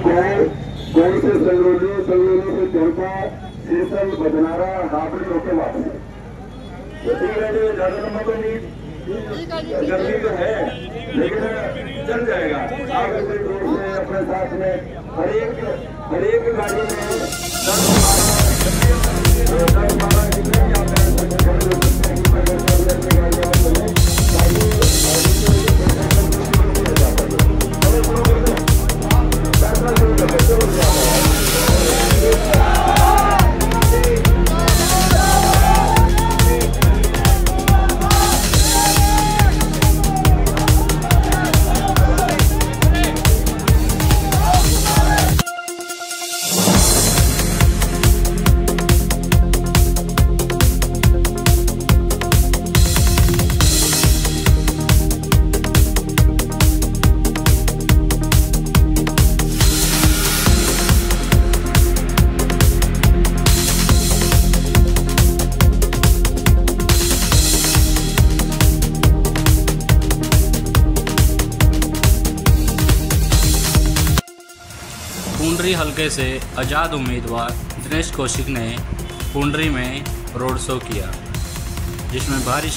कोई से संगरोली संगरोली से चौथा सीसल बदनारा हाबड़ी होके वापस तो है तो गर्मी तो है लेकिन चल जाएगा आप इतनी दूर से अपने साथ में हर एक गाड़ी में दस बारह पूंडरी हलके से आज़ाद उम्मीदवार दिनेश कौशिक ने पुंडरी में रोड शो किया, जिसमें भारी.